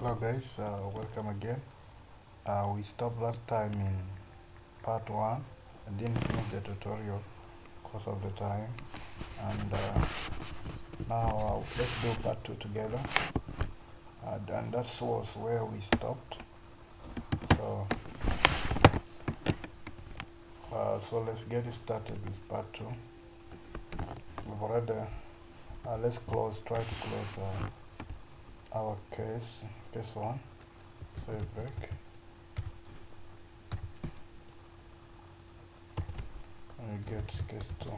hello guys. Uh, welcome again. Uh, we stopped last time in part 1 I didn't finish the tutorial because of the time. And uh, now uh, let's do part 2 together. And, and that was where we stopped. So uh, so let's get started with part 2 we've already uh, let's close try to close our case case one back and we get case two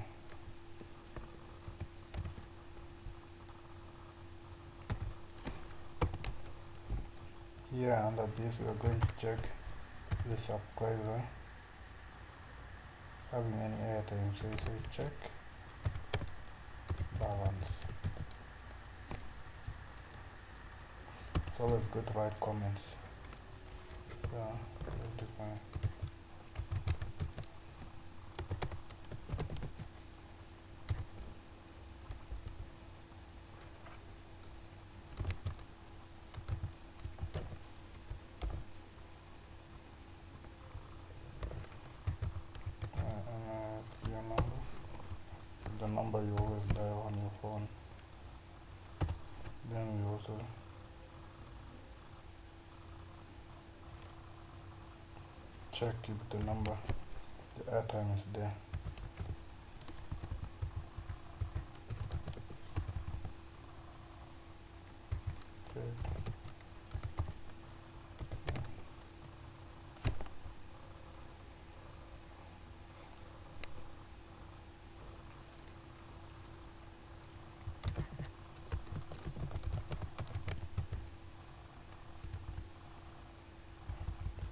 here under this we are going to check the subscriber having any airtime so you say check. Balance always good to write comments. Yeah uh, uh, the number you always dial on your phone. Then we also check if the number. The airtime is there okay.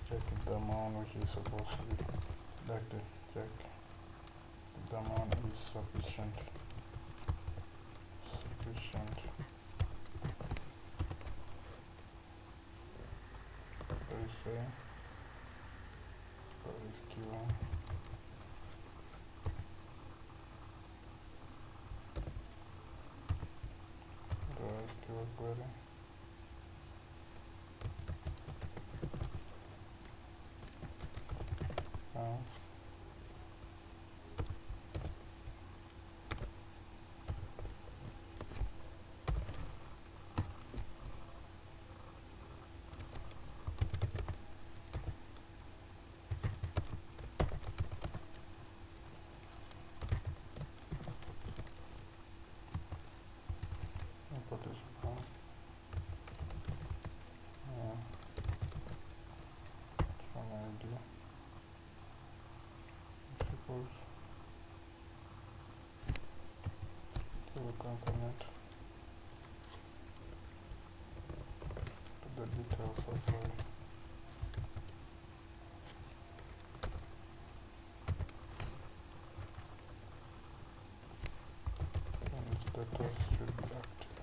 check if the amount which is supposed to be. Deducted check. The amount is sufficient what is say what is Q the SQL query now I'll put this on. Yeah. That's what I'm gonna do. I suppose. The details of the status should be active.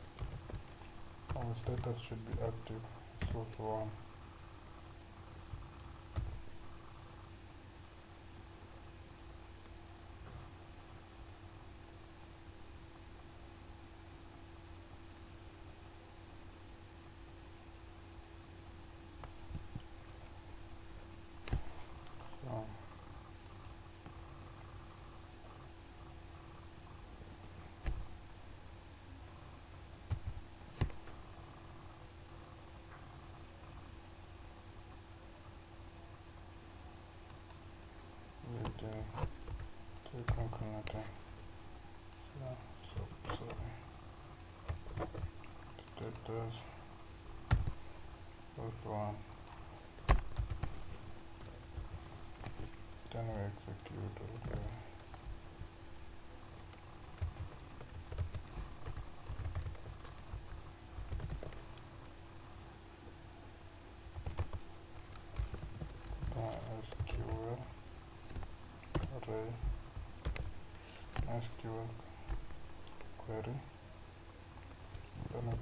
Our status should be active. So one.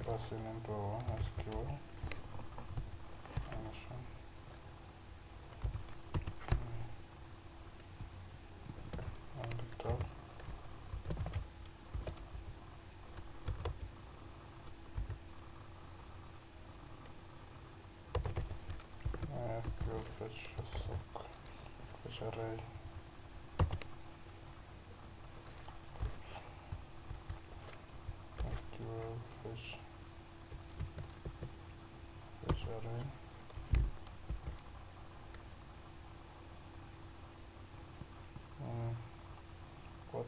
запросы МПО, SQL. Хорошо. Летал. SQL 5600. сок, array.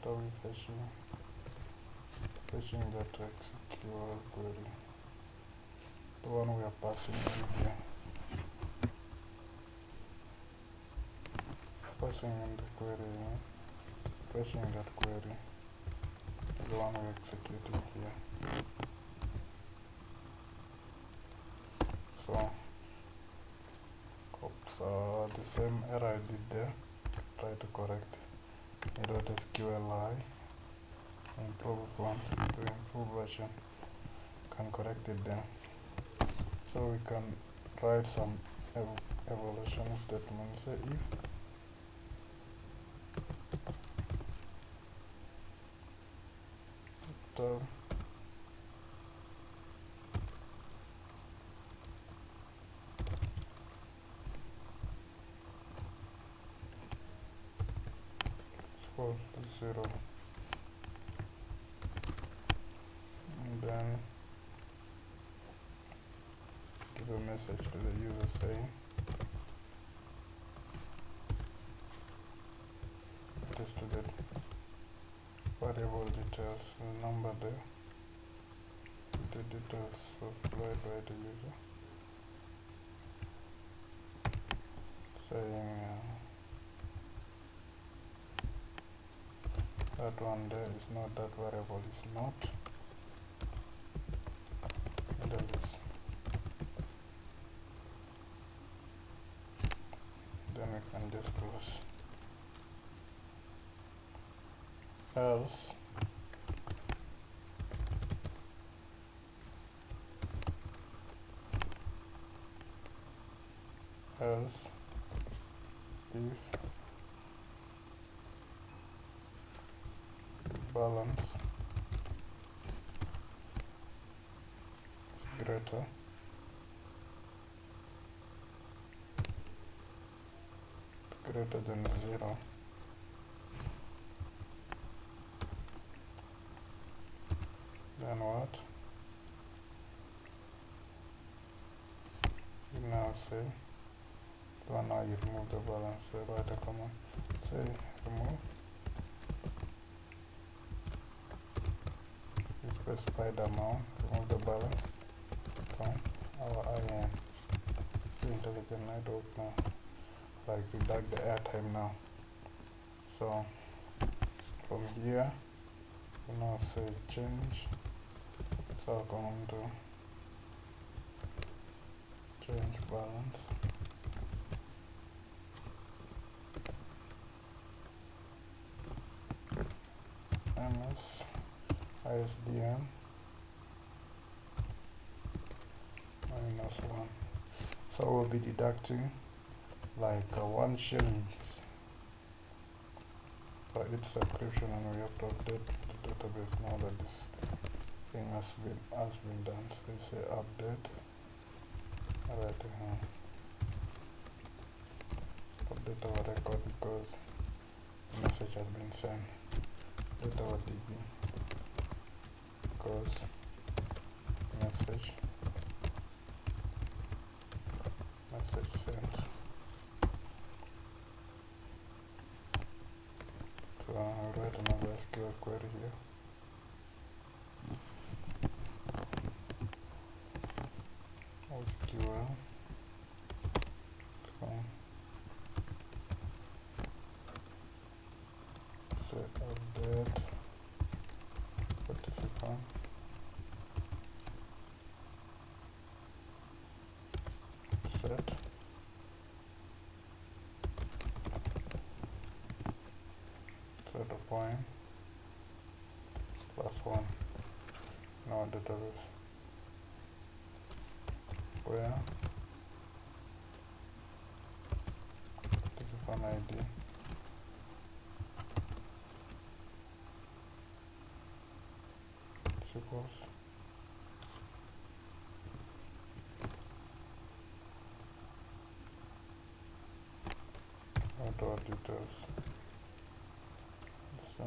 What are fetching fetching that SQL query the one we are passing in here. Passing in the query. Fetching that query. The one we're executing here. So oops uh, the same error I did there. Try to correct sqli improve upon to improve version. Can correct it then. So we can write some ev evolution statements. If. Term 0 and then give a message to the user saying just to get variable details the number there the details supplied by the user. Saying uh, that one there is not that variable is not. Then we can just close. Else if balance greater greater than zero then what? You now say so now you remove the balance so write a command say remove specify the amount remove the balance from our IAM intelligent network now like deduct the airtime now. So from here we now say change. So I'm going to change balance. Ms isbn minus 1 so we'll be deducting like uh, one shilling for each subscription and we have to update the database now that this thing has been has been done. So we say update. Right here update our record because the message has been sent. Update our db because message message sent so I'll write another SQL query here SQL so set update participant set set a point plus one in our database where participant ID equals dot details so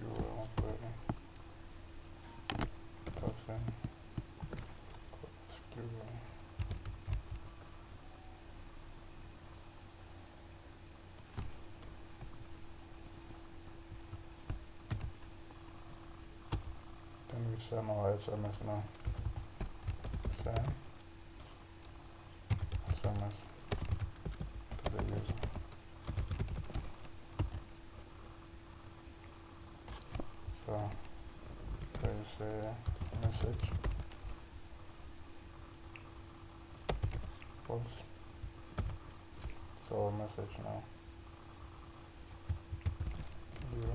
SQL query person SQL user so there is a message. False so message now. You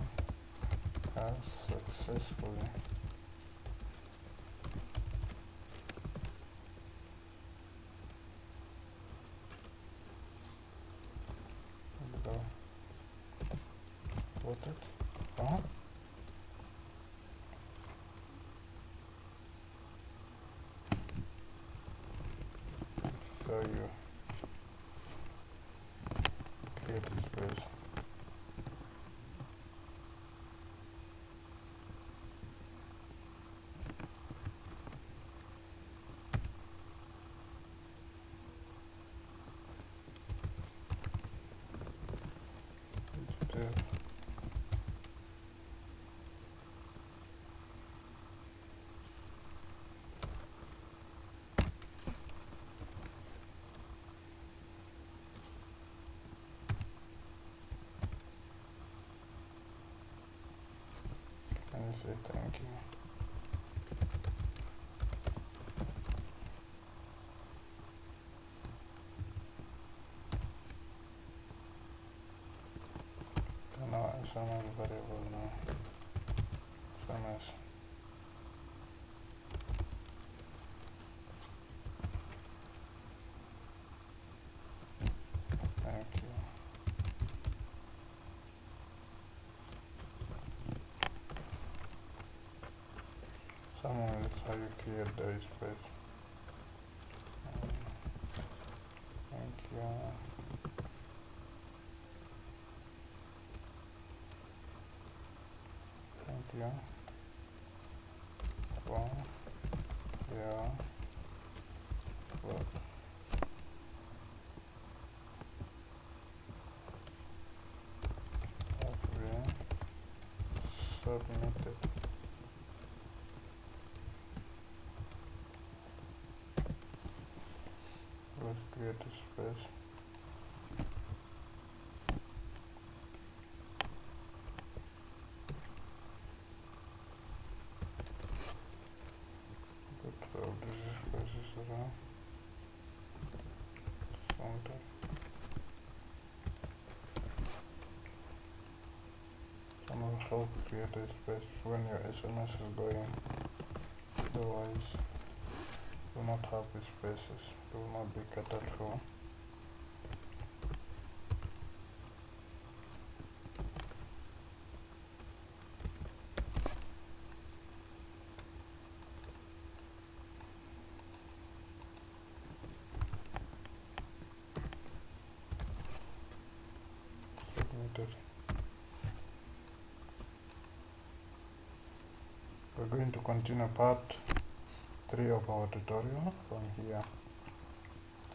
have successfully go what it uh-huh so you create a space detail and now SMS variable now SMS thank you Someone is how thank you. Thank you. For your work. Have been submitted. Let's create a space. Put all these spaces around. Center. Create a space when your SMS is going. Otherwise, do not have spaces. Do not be catered for. Submitted. We're going to continue part 3 of our tutorial from here.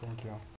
Thank you.